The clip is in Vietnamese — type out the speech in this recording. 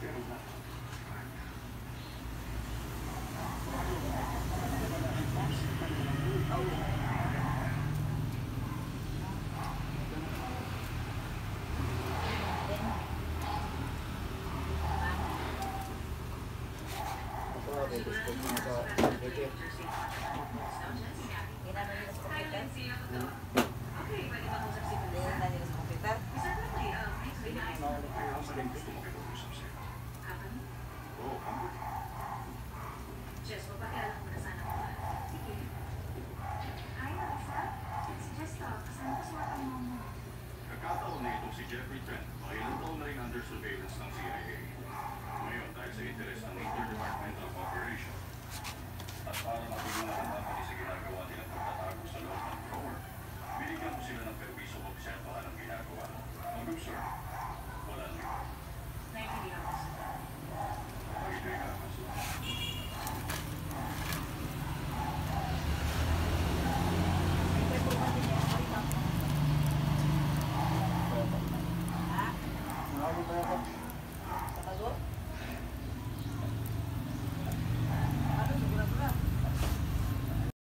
Ginano Jeffrey Trent by an unknown under surveillance on CIA. Uh -huh.